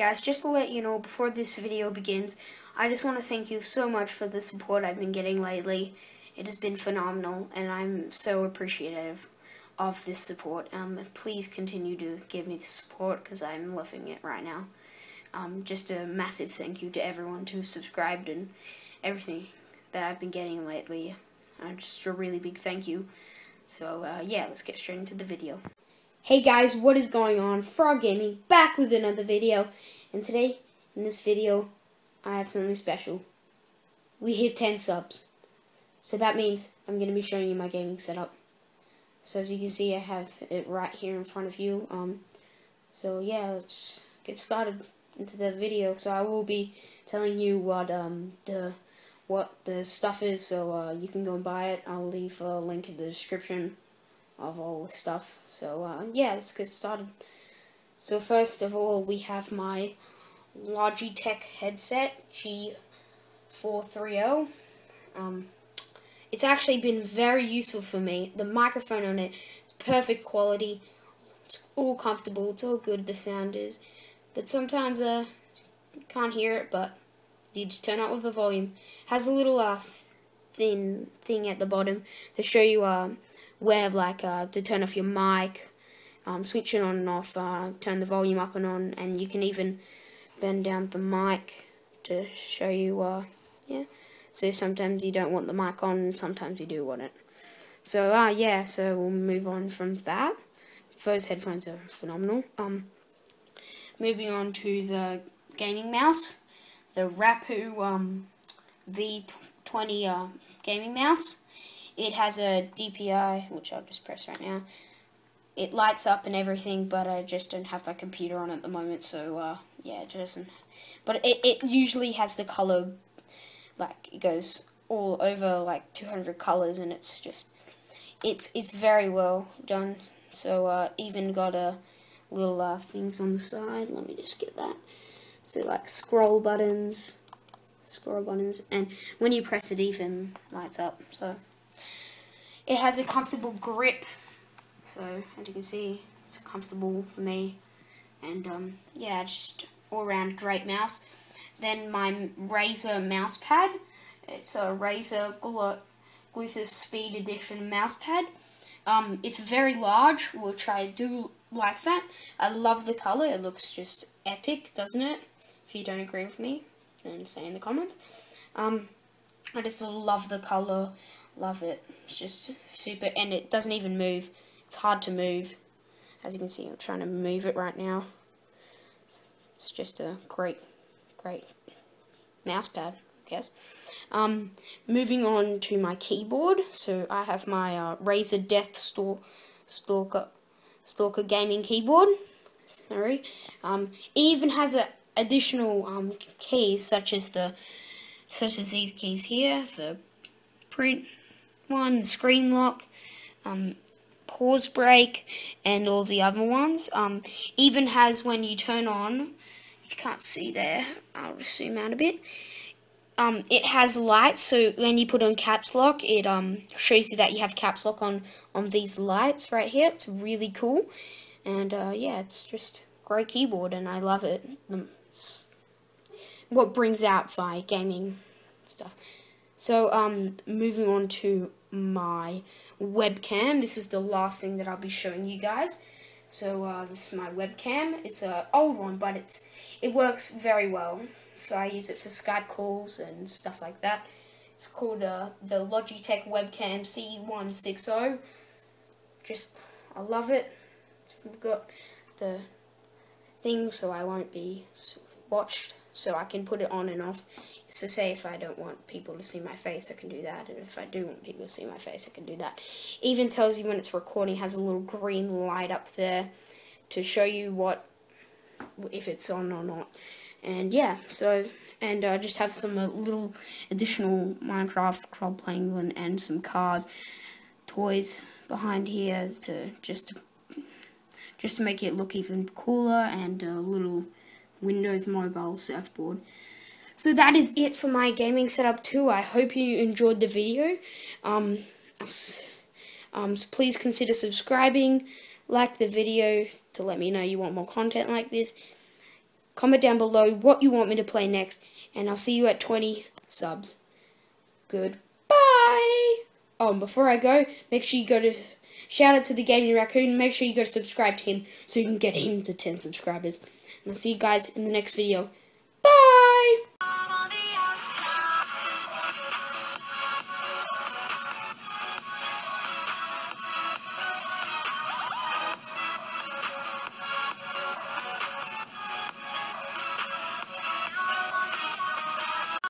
guys, just to let you know before this video begins, I just want to thank you so much for the support I've been getting lately. It has been phenomenal, and I'm so appreciative of this support. Um, please continue to give me the support because I'm loving it right now. Um, just a massive thank you to everyone who subscribed and everything that I've been getting lately. Uh, just a really big thank you. So uh, yeah, let's get straight into the video. Hey guys, what is going on? Frog Gaming back with another video. And today, in this video, I have something special. We hit 10 subs. So that means I'm going to be showing you my gaming setup. So as you can see, I have it right here in front of you. Um, so yeah, let's get started into the video. So I will be telling you what um, the what the stuff is, so uh, you can go and buy it. I'll leave a link in the description of all the stuff. So uh, yeah, let's get started. So first of all, we have my Logitech headset G430. Um, it's actually been very useful for me. The microphone on it is perfect quality. It's all comfortable. It's all good. The sound is, but sometimes uh can't hear it. But you just turn up with the volume. Has a little uh thin thing at the bottom to show you uh where like uh to turn off your mic, um, switch it on and off, uh, turn the volume up and on, and you can even bend down the mic to show you uh yeah. So sometimes you don't want the mic on, sometimes you do want it. So uh, yeah, so we'll move on from that. Those headphones are phenomenal. Um, moving on to the gaming mouse, the Rapoo um, V20 uh, gaming mouse. It has a DPI, which I'll just press right now. It lights up and everything, but I just don't have my computer on at the moment, so uh, yeah, it doesn't. But it, it usually has the color like it goes all over like 200 colors and it's just it's it's very well done so uh, even got a little uh, things on the side let me just get that so like scroll buttons scroll buttons and when you press it even lights up so it has a comfortable grip so as you can see it's comfortable for me and um, yeah just all around great mouse then my Razer mouse pad. It's a Razer Goliathus Speed Edition mouse pad. Um, it's very large, which I do like that. I love the color. It looks just epic, doesn't it? If you don't agree with me, then say in the comments. Um, I just love the color. Love it. It's just super, and it doesn't even move. It's hard to move. As you can see, I'm trying to move it right now. It's just a great great mouse pad, I guess. Um, moving on to my keyboard, so I have my uh, Razer Death Stalker Stalker gaming keyboard. Sorry, um, it even has a additional um, keys such as the such as these keys here for print one, screen lock, um, pause break, and all the other ones. Um, even has when you turn on if you can't see there, I'll just zoom out a bit. Um, it has lights, so when you put on caps lock, it um, shows you that you have caps lock on, on these lights right here. It's really cool. And uh, yeah, it's just great keyboard and I love it. It's what brings out my gaming stuff. So um, moving on to my webcam. This is the last thing that I'll be showing you guys. So uh, this is my webcam. It's an old one, but it's it works very well. So I use it for Skype calls and stuff like that. It's called uh, the Logitech Webcam C160. Just, I love it. I've got the thing so I won't be watched so I can put it on and off. So say if I don't want people to see my face, I can do that. And if I do want people to see my face, I can do that. Even tells you when it's recording, has a little green light up there to show you what, if it's on or not. And yeah, so, and I uh, just have some uh, little additional Minecraft role playing and, and some cars, toys behind here to just, just to make it look even cooler and a little Windows Mobile Surfboard. So that is it for my gaming setup too. I hope you enjoyed the video. Um, um, so please consider subscribing, like the video to let me know you want more content like this. Comment down below what you want me to play next, and I'll see you at 20 subs. Goodbye! Oh, before I go, make sure you go to shout out to the gaming raccoon make sure you go subscribe to him so you can get him to 10 subscribers and I'll see you guys in the next video. Bye!